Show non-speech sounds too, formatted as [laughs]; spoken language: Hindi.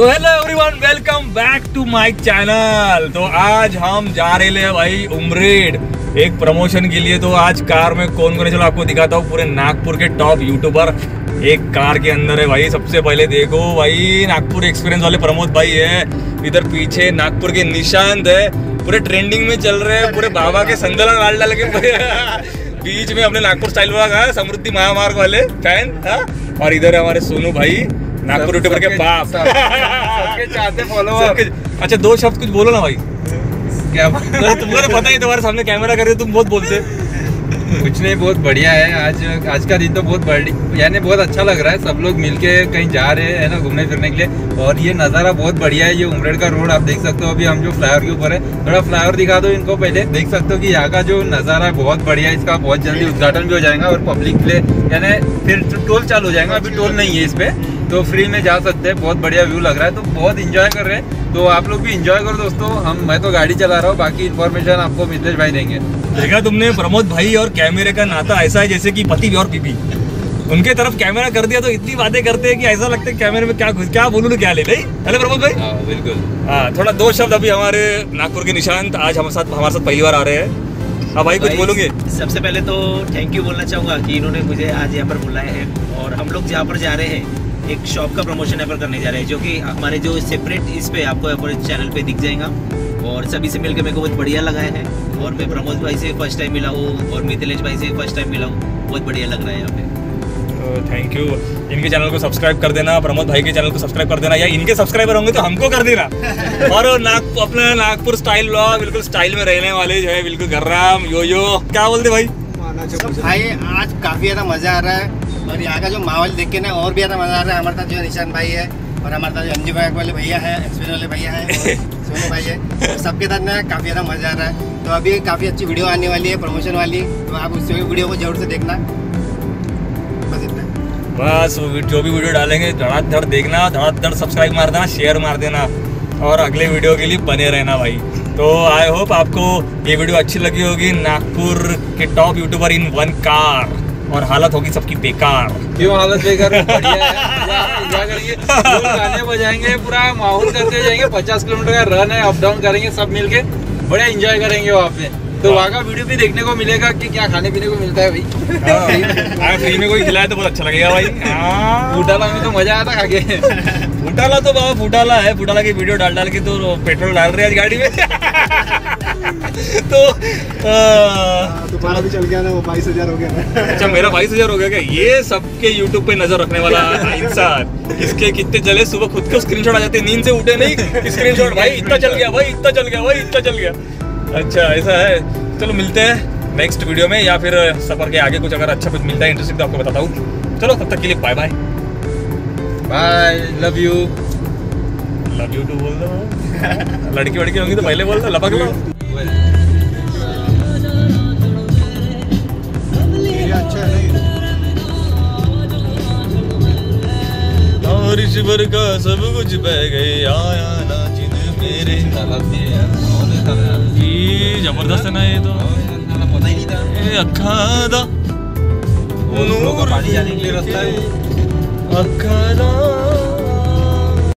तो hello everyone welcome back to my channel तो आज हम जा रहे हैं भाई उमरेड, एक प्रमोशन के लिए। तो आज कार में कौन कौन चलो आपको दिखाता हूँ, पूरे नागपुर के टॉप यूट्यूबर एक कार के अंदर है भाई, सबसे पहले देखो भाई, नागपुर एक्सपीरियंस वाले प्रमोद भाई है। इधर पीछे नागपुर के निशांत है। पूरे ट्रेंडिंग में चल रहे हैं, पूरे बाबा के संदला डाल डाल के बीच में अपने नागपुर स्टाइल वाला, समृद्धि महामार्ग वाले फ़ैन हाँ? और इधर है हमारे सोनू भाई। नागपुर यूट्यूबर के बाप। सबके चाहते फॉलोअर अच्छा दो शब्द कुछ बोलो ना भाई। क्या अरे तुमको तो पता ही तुम्हारे सामने कैमरा कर रहे तुम बहुत बोलते। कुछ नहीं बहुत बढ़िया है। आज आज का दिन तो बहुत बड़ी यानी बहुत अच्छा लग रहा है। सब लोग मिलके कहीं जा रहे हैं ना घूमने फिरने के लिए। और ये नज़ारा बहुत बढ़िया है। ये उमरेड का रोड आप देख सकते हो अभी हम जो फ्लाईओवर के ऊपर है। थोड़ा फ्लाईओवर दिखा दो इनको पहले। देख सकते हो कि यहाँ का जो नज़ारा है बहुत बढ़िया है। इसका बहुत जल्दी उद्घाटन भी हो जाएगा और पब्लिक प्ले यानी फिर टोल चालू हो जाएगा। अभी टोल नहीं है इस पे। तो फ्री में जा सकते हैं बहुत बढ़िया व्यू लग रहा है तो बहुत इंजॉय कर रहे हैं। तो आप लोग भी इंजॉय करो दोस्तों हम मैं तो गाड़ी चला रहा हूँ बाकी इन्फॉर्मेशन आपको मितेश भाई देंगे। देखा तुमने प्रमोद भाई और कैमरे का नाता ऐसा है जैसे कि पति और पीपी। उनके तरफ़ कैमरा कर दिया तो इतनी बातें करते हैं कि ऐसा लगता है कैमरे में क्या क्या बोलूँ क्या ले। नहीं? हेलो प्रमोद भाई। हाँ बिल्कुल। हाँ थोड़ा दो शब्द अभी हमारे नागपुर के निशांत आज हमारे साथ हमारे साथ पहली बार आ रहे हैं। हाँ भाई कुछ भाई, बोलोगे? सबसे पहले तो थैंक यू बोलना चाहूँगा कि इन्होंने मुझे आज यहाँ पर बुलाया है और हम लोग जहाँ पर जा रहे हैं एक शॉप का प्रमोशन यहाँ पर करने जा रहे हैं जो कि हमारे जो सेपरेट इस पे आपको यहाँ पर चैनल पे दिख जाएगा। और सभी से मिलकर मेरे को बहुत बढ़िया लगा है। और मैं प्रमोद भाई से फ़र्स्ट टाइम मिला हूँ और मिथिलेश भाई से फ़र्स्ट टाइम मिला हूँ। बहुत बढ़िया लग रहा है यहाँ पे। थैंक यू इनके चैनल को सब्सक्राइब कर देना प्रमोद भाई के चैनल को सब्सक्राइब कर देना या इनके सब्सक्राइबर होंगे तो हमको कर देना। [laughs] और नाग अपना नागपुर स्टाइल ब्लॉग बिल्कुल स्टाइल में रहने वाले जो है बिल्कुल गर्राम यो यो क्या बोलते भाई? तो भाई आज काफ़ी ज़्यादा मज़ा आ रहा है। और यहाँ का जो माहौल देख के ना और भी ज़्यादा मज़ा आ रहा है। हमारे साथ जो निशान भाई है और हमारे साथ जो अंजू भाई वाले भैया है एक्सपीरियंस वाले भैया है [laughs] सोनू भाई है। तो सबके साथ ना काफ़ी ज़्यादा मज़ा आ रहा है। तो अभी काफ़ी अच्छी वीडियो आने वाली है प्रमोशन वाली। तो आप उस वीडियो को ज़रूर से देखना। बस इतना। बस जो भी वीडियो डालेंगे धड़ाधड़ देखना धड़ाधड़ सब्सक्राइब मार देना शेयर मार देना। और अगले वीडियो के लिए बने रहना भाई। तो आई होप आपको ये वीडियो अच्छी लगी होगी। नागपुर के top YouTuber in one car और हालत होगी सबकी बेकार। क्यों हालत बेकार? [laughs] बढ़िया है करेंगे गाने बजाएँगे पूरा माहौल करते जाएँगे पचास किलोमीटर का रन है अप डाउन करेंगे सब मिलके। बड़े एंजॉय करेंगे वहाँ पे। तो वहाँ का वीडियो भी देखने को मिलेगा कि क्या खाने पीने को मिलता है भाई। अगर फ्री में कोई खिलाए तो बहुत अच्छा लगेगा भाई। हाँ। फूटाला में तो मज़ा आया था खाके। फुटाला तो बाबा फुटाला है फुटाला की वीडियो डाल डाल के तो पेट्रोल डाल रहे हैं आज गाड़ी में। [laughs] तो आ, दोबारा भी चल गया ना वो बाईस हज़ार हो गया ना। अच्छा मेरा बाईस हज़ार हो गया क्या? ये सबके यूट्यूब पे नज़र रखने वाला इंसान। इसके कितने चले सुबह खुद को स्क्रीनशॉट आ जाते नींद से उठे नहीं। स्क्रीनशॉट भाई इतना चल गया भाई इतना चल गया भाई इतना चल गया। अच्छा ऐसा है। चलो मिलते हैं नेक्स्ट वीडियो में या फिर सफ़र के आगे कुछ अगर अच्छा कुछ मिलता है इंटरेस्टिंग तो आपको बताता हूँ। चलो तब तक के लिए bye bye bye love you love you too बोल दो। [laughs] लड़की वड़की होंगी तो पहले बोल दो लपक लो। अच्छा है। और ईश्वर का सब कुछ बह गए आया ना जिन। ये ज़बरदस्त है ना ये तो पता ही नहीं था ए अखा दा वो लोगों का पानी जाने के लिए रास्ता है अखा दा